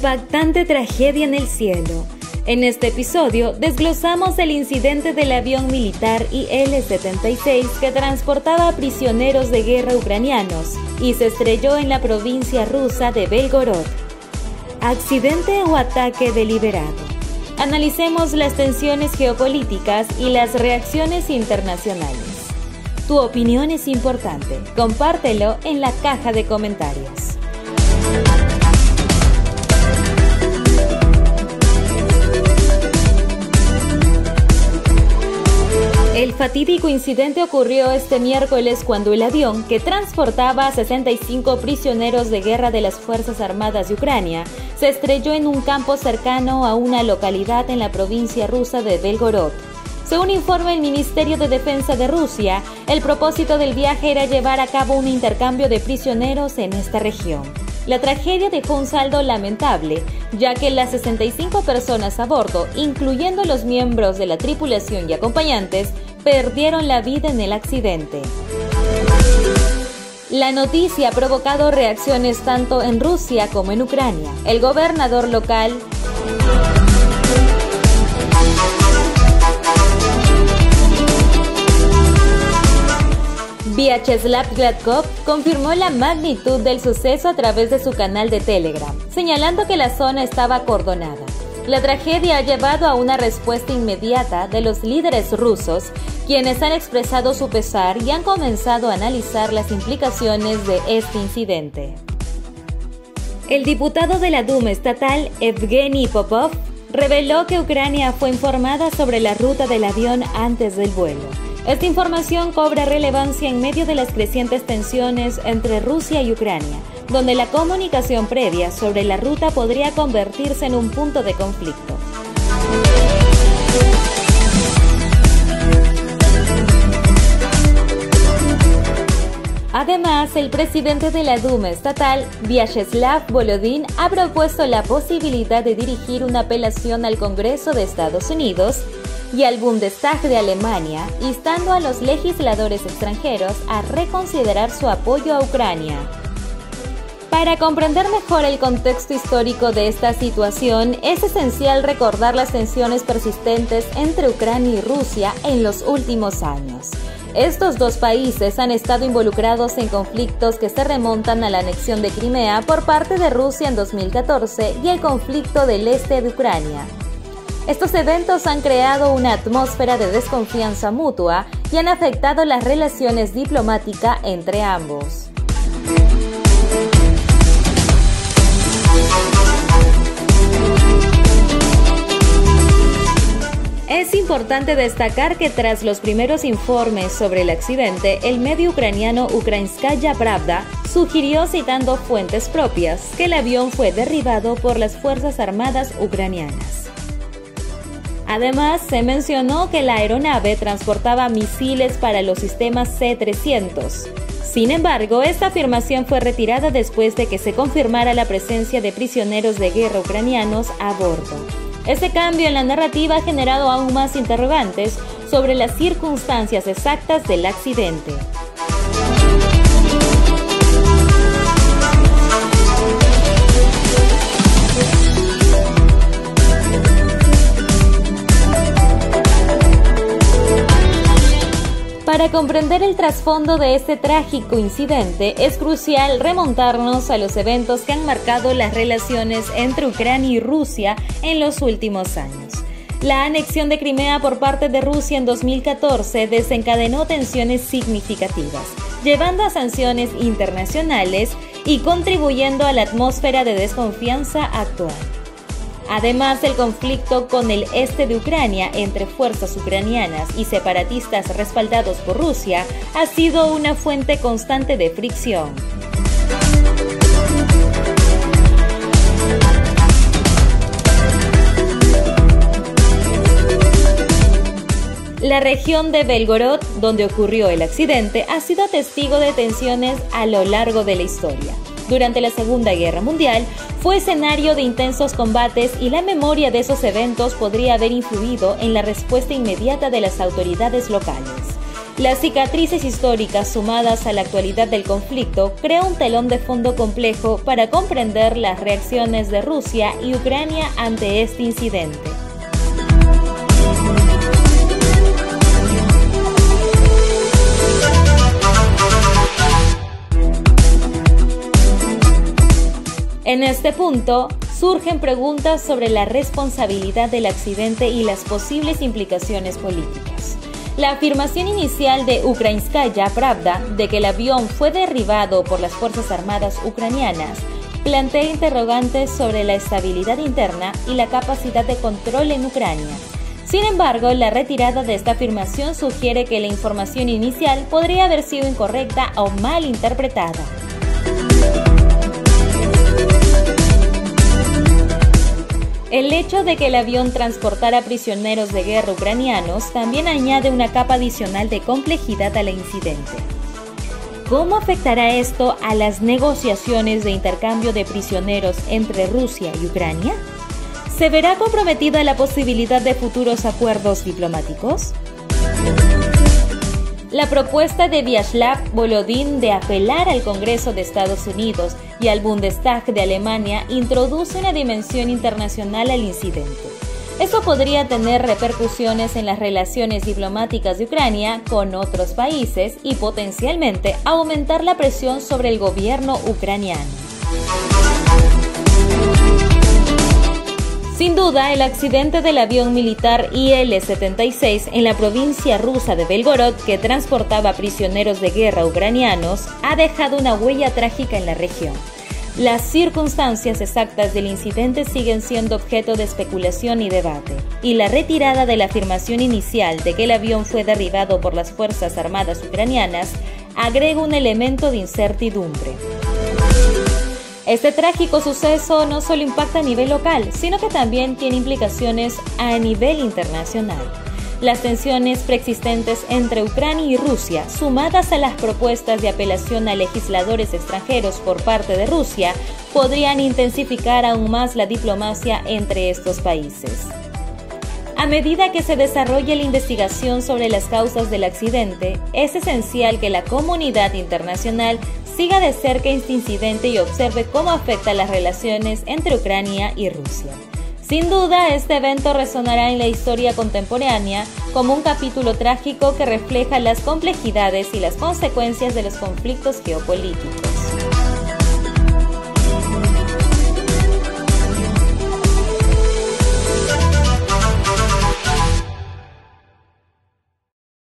Impactante tragedia en el cielo. En este episodio desglosamos el incidente del avión militar IL-76 que transportaba prisioneros de guerra ucranianos y se estrelló en la provincia rusa de Belgorod. ¿Accidente o ataque deliberado? Analicemos las tensiones geopolíticas y las reacciones internacionales. Tu opinión es importante. Compártelo en la caja de comentarios. Fatídico incidente ocurrió este miércoles cuando el avión, que transportaba a 65 prisioneros de guerra de las Fuerzas Armadas de Ucrania, se estrelló en un campo cercano a una localidad en la provincia rusa de Belgorod. Según informa el Ministerio de Defensa de Rusia, el propósito del viaje era llevar a cabo un intercambio de prisioneros en esta región. La tragedia dejó un saldo lamentable, ya que las 65 personas a bordo, incluyendo los miembros de la tripulación y acompañantes, perdieron la vida en el accidente. La noticia ha provocado reacciones tanto en Rusia como en Ucrania. El gobernador local Vyacheslav Gladkov confirmó la magnitud del suceso a través de su canal de Telegram, señalando que la zona estaba acordonada. La tragedia ha llevado a una respuesta inmediata de los líderes rusos, quienes han expresado su pesar y han comenzado a analizar las implicaciones de este incidente. El diputado de la Duma estatal, Evgeny Popov, reveló que Ucrania fue informada sobre la ruta del avión antes del vuelo. Esta información cobra relevancia en medio de las crecientes tensiones entre Rusia y Ucrania, donde la comunicación previa sobre la ruta podría convertirse en un punto de conflicto. Además, el presidente de la Duma estatal, Vyacheslav Volodin, ha propuesto la posibilidad de dirigir una apelación al Congreso de Estados Unidos y al Bundestag de Alemania, instando a los legisladores extranjeros a reconsiderar su apoyo a Ucrania. Para comprender mejor el contexto histórico de esta situación, es esencial recordar las tensiones persistentes entre Ucrania y Rusia en los últimos años. Estos dos países han estado involucrados en conflictos que se remontan a la anexión de Crimea por parte de Rusia en 2014 y el conflicto del este de Ucrania. Estos eventos han creado una atmósfera de desconfianza mutua y han afectado las relaciones diplomáticas entre ambos. Es importante destacar que tras los primeros informes sobre el accidente, el medio ucraniano Ukrainskaya Pravda sugirió citando fuentes propias que el avión fue derribado por las Fuerzas Armadas ucranianas. Además, se mencionó que la aeronave transportaba misiles para los sistemas C-300. Sin embargo, esta afirmación fue retirada después de que se confirmara la presencia de prisioneros de guerra ucranianos a bordo. Este cambio en la narrativa ha generado aún más interrogantes sobre las circunstancias exactas del accidente. Para comprender el trasfondo de este trágico incidente es crucial remontarnos a los eventos que han marcado las relaciones entre Ucrania y Rusia en los últimos años. La anexión de Crimea por parte de Rusia en 2014 desencadenó tensiones significativas, llevando a sanciones internacionales y contribuyendo a la atmósfera de desconfianza actual. Además, el conflicto con el este de Ucrania entre fuerzas ucranianas y separatistas respaldados por Rusia ha sido una fuente constante de fricción. La región de Belgorod, donde ocurrió el accidente, ha sido testigo de tensiones a lo largo de la historia durante la Segunda Guerra Mundial, fue escenario de intensos combates y la memoria de esos eventos podría haber influido en la respuesta inmediata de las autoridades locales. Las cicatrices históricas sumadas a la actualidad del conflicto crea un telón de fondo complejo para comprender las reacciones de Rusia y Ucrania ante este incidente. En este punto, surgen preguntas sobre la responsabilidad del accidente y las posibles implicaciones políticas. La afirmación inicial de Ukrainskaya Pravda de que el avión fue derribado por las Fuerzas Armadas ucranianas plantea interrogantes sobre la estabilidad interna y la capacidad de control en Ucrania. Sin embargo, la retirada de esta afirmación sugiere que la información inicial podría haber sido incorrecta o mal interpretada. El hecho de que el avión transportara prisioneros de guerra ucranianos también añade una capa adicional de complejidad al incidente. ¿Cómo afectará esto a las negociaciones de intercambio de prisioneros entre Rusia y Ucrania? ¿Se verá comprometida la posibilidad de futuros acuerdos diplomáticos? La propuesta de Vyacheslav Volodin de apelar al Congreso de Estados Unidos y al Bundestag de Alemania introduce una dimensión internacional al incidente. Eso podría tener repercusiones en las relaciones diplomáticas de Ucrania con otros países y potencialmente aumentar la presión sobre el gobierno ucraniano. Sin duda, el accidente del avión militar IL-76 en la provincia rusa de Belgorod, que transportaba prisioneros de guerra ucranianos, ha dejado una huella trágica en la región. Las circunstancias exactas del incidente siguen siendo objeto de especulación y debate, y la retirada de la afirmación inicial de que el avión fue derribado por las Fuerzas Armadas ucranianas agrega un elemento de incertidumbre. Este trágico suceso no solo impacta a nivel local, sino que también tiene implicaciones a nivel internacional. Las tensiones preexistentes entre Ucrania y Rusia, sumadas a las propuestas de apelación a legisladores extranjeros por parte de Rusia, podrían intensificar aún más la diplomacia entre estos países. A medida que se desarrolle la investigación sobre las causas del accidente, es esencial que la comunidad internacional siga de cerca este incidente y observe cómo afecta las relaciones entre Ucrania y Rusia. Sin duda, este evento resonará en la historia contemporánea como un capítulo trágico que refleja las complejidades y las consecuencias de los conflictos geopolíticos.